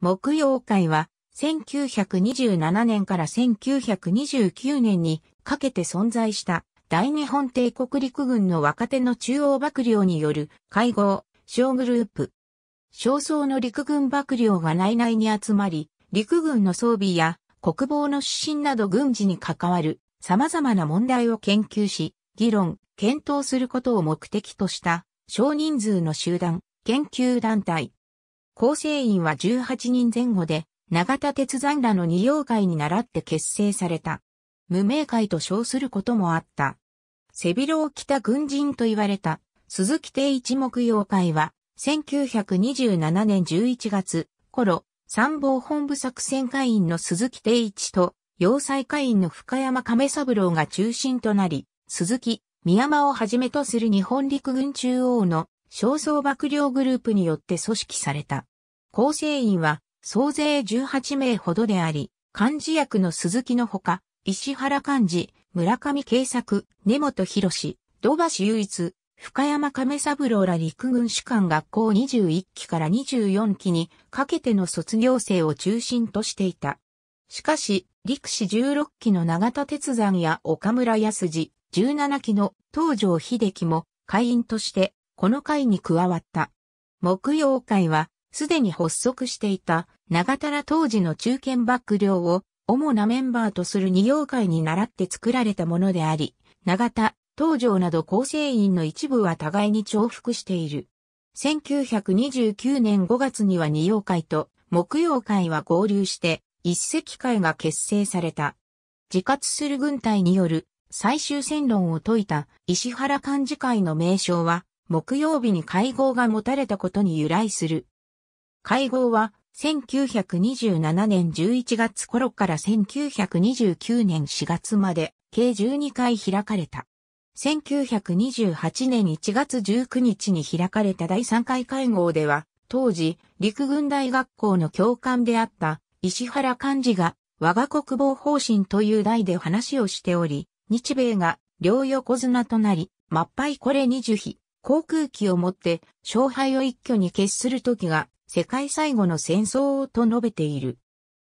木曜会は1927年から1929年にかけて存在した大日本帝国陸軍の若手の中央幕僚による会合、小グループ。少数の陸軍幕僚が内々に集まり、陸軍の装備や国防の指針など軍事に関わる様々な問題を研究し、議論、検討することを目的とした少人数の集団、研究団体。構成員は18人前後で、長田鉄山らの二葉会に倣って結成された。無名会と称することもあった。背広を着た軍人と言われた鈴木定一木曜会は1927年11月頃参謀本部作戦会員の鈴木定一と要塞会員の深山亀三郎が中心となり、鈴木、宮山をはじめとする日本陸軍中央の少数幕僚グループによって組織された。構成員は総勢18名ほどであり、幹事役の鈴木のほか、石原幹事、村上慶作、根本博士、土橋雄一、深山亀三郎ら陸軍士官学校21期から24期にかけての卒業生を中心としていた。しかし、陸士16期の長田鉄山や岡村康二、17期の東条秀樹も会員としてこの会に加わった。木曜会はすでに発足していた長田ら当時の中堅幕僚を主なメンバーとする二葉会に倣って作られたものであり、長田、東条など構成員の一部は互いに重複している。1929年5月には二葉会と木曜会は合流して一石会が結成された。自活する軍隊による最終戦論を説いた石原幹事会の名称は木曜日に会合が持たれたことに由来する。会合は1927年11月頃から1929年4月まで計12回開かれた。1928年1月19日に開かれた第3回会合では、当時陸軍大学校の教官であった石原幹事が我が国防方針という題で話をしており、日米が両横綱となり、真っぱいこれに樹皮、航空機をもって勝敗を一挙に決する時が世界最後の戦争と述べている。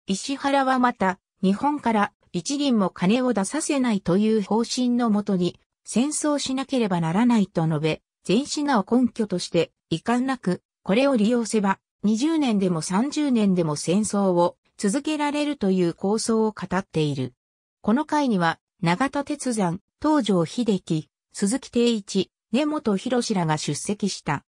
石原はまた、日本から一輪も金を出させないという方針のもとに、戦争しなければならないと述べ、全死なを根拠として、遺憾なく、これを利用せば、20年でも30年でも戦争を続けられるという構想を語っている。この会には、長田鉄山、東条秀樹、鈴木定一、根本博士らが出席した。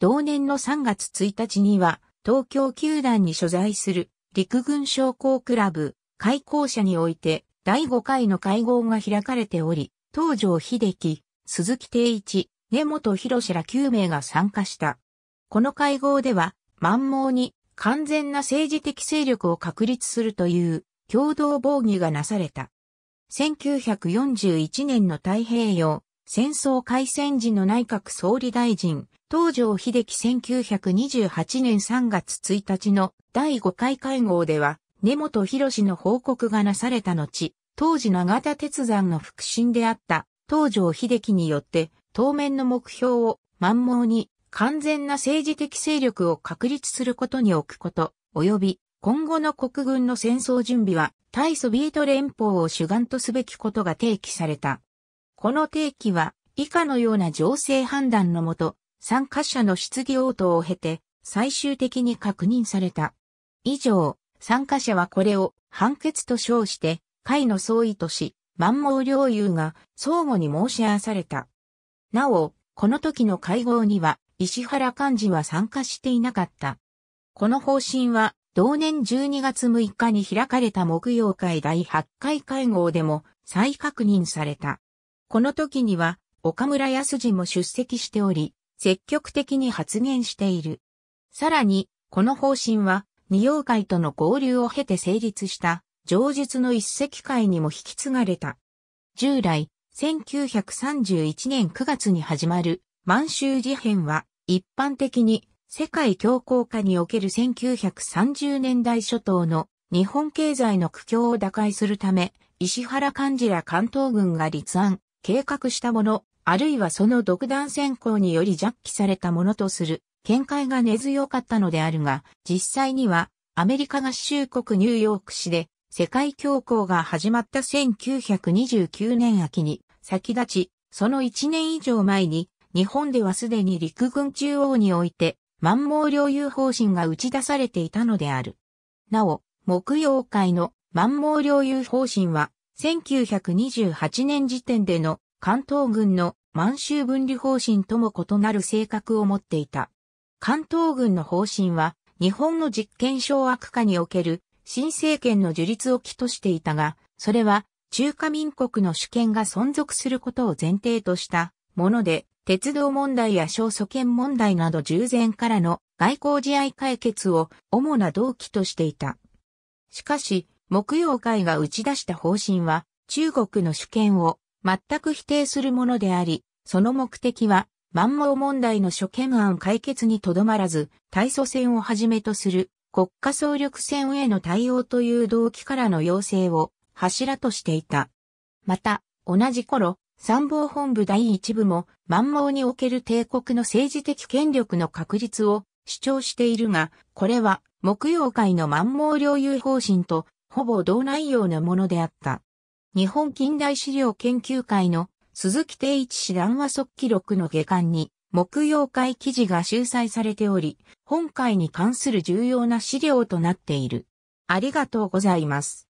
同年の3月1日には、東京球団に所在する陸軍商工クラブ開校舎において第5回の会合が開かれており、東条秀樹、鈴木定一、根本博士ら9名が参加した。この会合では、満蒙に完全な政治的勢力を確立するという共同防御がなされた。1941年の太平洋戦争開戦時の内閣総理大臣、東条秀樹1928年3月1日の第5回会合では、根本博士の報告がなされた後、当時長田鉄山の腹心であった東条秀樹によって当面の目標を満蒙に完全な政治的勢力を確立することに置くこと、及び今後の国軍の戦争準備は対ソビエト連邦を主眼とすべきことが提起された。この提起は以下のような情勢判断のもと、参加者の質疑応答を経て、最終的に確認された。以上、参加者はこれを判決と称して、会の総意とし、万毛領有が相互に申し合わされた。なお、この時の会合には、石原幹事は参加していなかった。この方針は、同年12月6日に開かれた木曜会第8回会合でも再確認された。この時には、岡村康二も出席しており、積極的に発言している。さらに、この方針は、二葉会との合流を経て成立した、上述の一石会にも引き継がれた。従来、1931年9月に始まる満州事変は、一般的に世界恐慌下における1930年代初頭の日本経済の苦境を打開するため、石原幹事ら関東軍が立案、計画したものあるいはその独断専行により弱気されたものとする見解が根強かったのであるが、実際にはアメリカ合衆国ニューヨーク市で世界恐慌が始まった1929年秋に先立ち、その1年以上前に日本ではすでに陸軍中央において満蒙領有方針が打ち出されていたのである。なお、木曜会の満蒙領有方針は1928年時点での関東軍の満州分離方針とも異なる性格を持っていた。関東軍の方針は日本の実権掌握下における新政権の樹立を起としていたが、それは中華民国の主権が存続することを前提としたもので、鉄道問題や小祖権問題など従前からの外交試合解決を主な動機としていた。しかし、木曜会が打ち出した方針は中国の主権を全く否定するものであり、その目的は満蒙問題の諸懸案解決にとどまらず、対祖戦をはじめとする国家総力戦への対応という動機からの要請を柱としていた。また、同じ頃、参謀本部第一部も満蒙における帝国の政治的権力の確立を主張しているが、これは木曜会の満蒙領有方針とほぼ同内容のものであった。日本近代資料研究会の鈴木定一氏談話速記録の下巻に木曜会記事が収載されており、本会に関する重要な資料となっている。ありがとうございます。